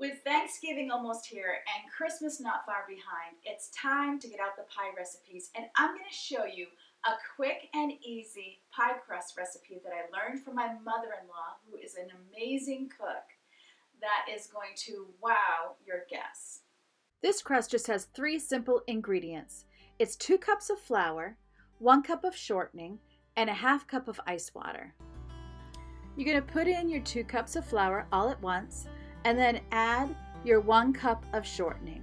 With Thanksgiving almost here and Christmas not far behind, it's time to get out the pie recipes and I'm going to show you a quick and easy pie crust recipe that I learned from my mother-in-law who is an amazing cook that is going to wow your guests. This crust just has three simple ingredients. It's two cups of flour, one cup of shortening, and a half cup of ice water. You're going to put in your two cups of flour all at once and then add your one cup of shortening.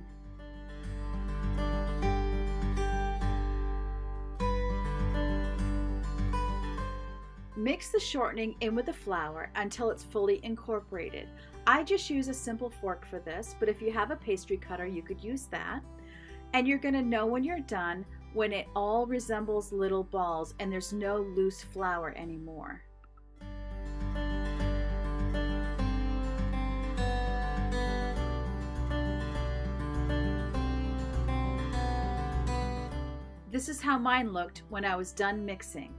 Mix the shortening in with the flour until it's fully incorporated. I just use a simple fork for this, but if you have a pastry cutter, you could use that. And you're gonna know when you're done when it all resembles little balls and there's no loose flour anymore. This is how mine looked when I was done mixing.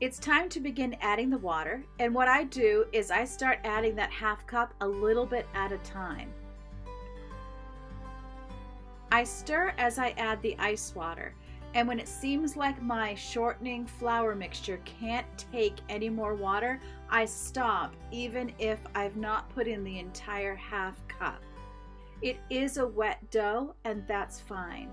It's time to begin adding the water, and what I do is I start adding that half cup a little bit at a time. I stir as I add the ice water, and when it seems like my shortening flour mixture can't take any more water, I stop even if I've not put in the entire half cup. It is a wet dough, and that's fine.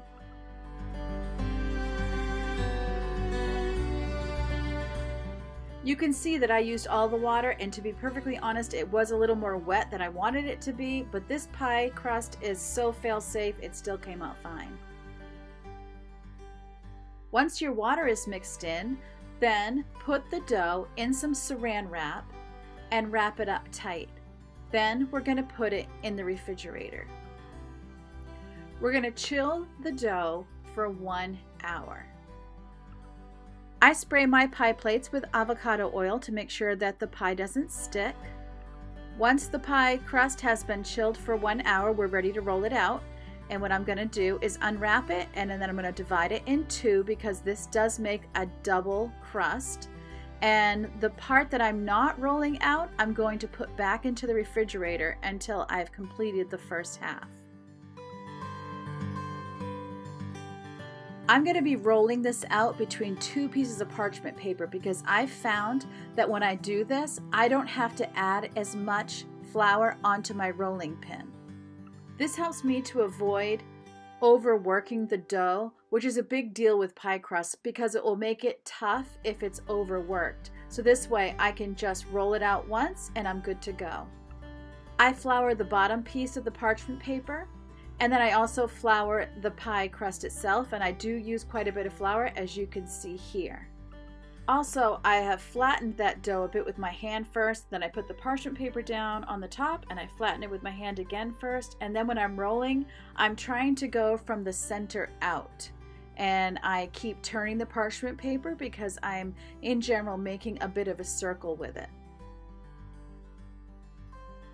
You can see that I used all the water and to be perfectly honest it was a little more wet than I wanted it to be but this pie crust is so fail safe it still came out fine. Once your water is mixed in then put the dough in some saran wrap and wrap it up tight. Then we're going to put it in the refrigerator. We're going to chill the dough for one hour. I spray my pie plates with avocado oil to make sure that the pie doesn't stick. Once the pie crust has been chilled for one hour, we're ready to roll it out. And what I'm going to do is unwrap it and then I'm going to divide it in two because this does make a double crust. And the part that I'm not rolling out, I'm going to put back into the refrigerator until I've completed the first half. I'm going to be rolling this out between two pieces of parchment paper because I found that when I do this, I don't have to add as much flour onto my rolling pin. This helps me to avoid overworking the dough, which is a big deal with pie crust because it will make it tough if it's overworked. So this way I can just roll it out once and I'm good to go. I flour the bottom piece of the parchment paper and then I also flour the pie crust itself, and I do use quite a bit of flour as you can see here. Also, I have flattened that dough a bit with my hand first, then I put the parchment paper down on the top and I flatten it with my hand again first, and then when I'm rolling, I'm trying to go from the center out. And I keep turning the parchment paper because I'm, in general, making a bit of a circle with it.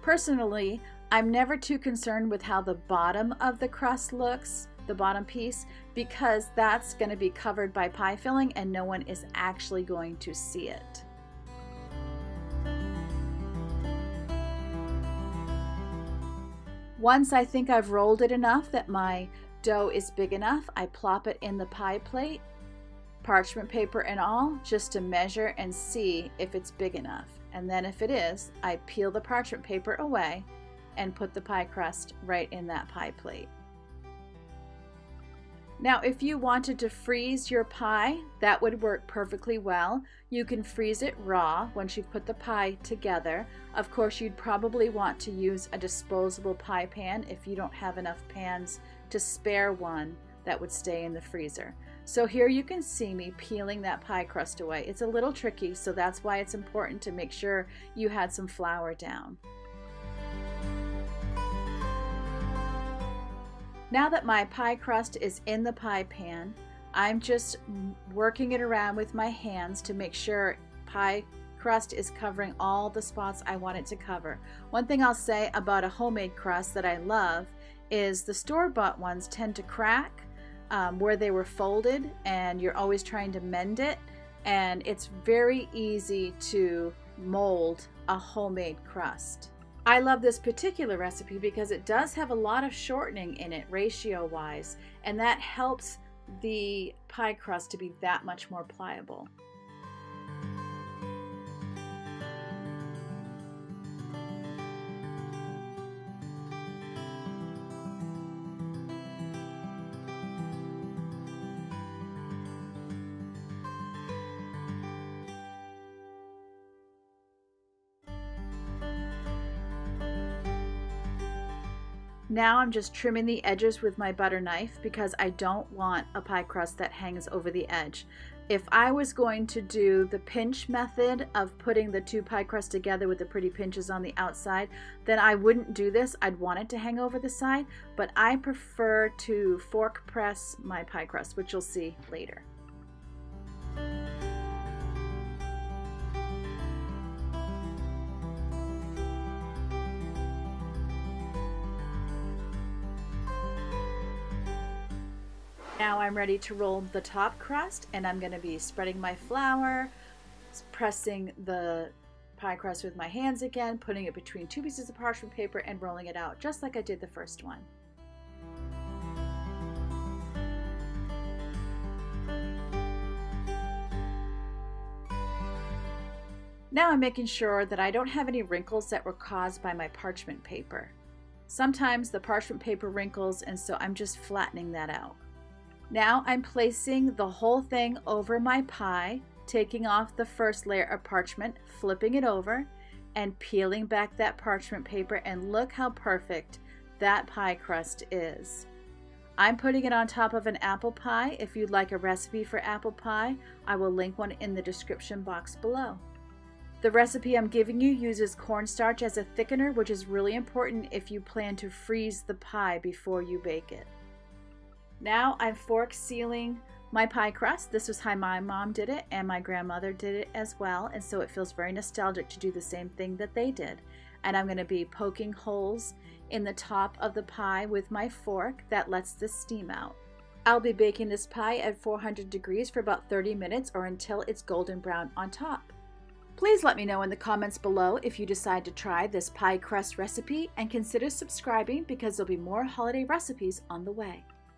Personally, I'm never too concerned with how the bottom of the crust looks, the bottom piece, because that's going to be covered by pie filling and no one is actually going to see it. Once I think I've rolled it enough that my dough is big enough, I plop it in the pie plate, parchment paper and all, just to measure and see if it's big enough. And then if it is, I peel the parchment paper away and put the pie crust right in that pie plate. Now, if you wanted to freeze your pie, that would work perfectly well. You can freeze it raw once you've put the pie together. Of course, you'd probably want to use a disposable pie pan if you don't have enough pans to spare one that would stay in the freezer. So here you can see me peeling that pie crust away. It's a little tricky, so that's why it's important to make sure you had some flour down. Now that my pie crust is in the pie pan, I'm just working it around with my hands to make sure pie crust is covering all the spots I want it to cover. One thing I'll say about a homemade crust that I love is the store-bought ones tend to crack um, where they were folded and you're always trying to mend it and it's very easy to mold a homemade crust. I love this particular recipe because it does have a lot of shortening in it ratio wise, and that helps the pie crust to be that much more pliable. Now I'm just trimming the edges with my butter knife because I don't want a pie crust that hangs over the edge. If I was going to do the pinch method of putting the two pie crusts together with the pretty pinches on the outside, then I wouldn't do this. I'd want it to hang over the side, but I prefer to fork press my pie crust, which you'll see later. Now I'm ready to roll the top crust and I'm going to be spreading my flour, pressing the pie crust with my hands again, putting it between two pieces of parchment paper and rolling it out just like I did the first one. Now I'm making sure that I don't have any wrinkles that were caused by my parchment paper. Sometimes the parchment paper wrinkles and so I'm just flattening that out. Now I'm placing the whole thing over my pie, taking off the first layer of parchment, flipping it over, and peeling back that parchment paper and look how perfect that pie crust is. I'm putting it on top of an apple pie. If you'd like a recipe for apple pie, I will link one in the description box below. The recipe I'm giving you uses cornstarch as a thickener, which is really important if you plan to freeze the pie before you bake it. Now I'm fork sealing my pie crust. This was how my mom did it and my grandmother did it as well. And so it feels very nostalgic to do the same thing that they did. And I'm going to be poking holes in the top of the pie with my fork that lets the steam out. I'll be baking this pie at 400 degrees for about 30 minutes or until it's golden brown on top. Please let me know in the comments below if you decide to try this pie crust recipe and consider subscribing because there'll be more holiday recipes on the way.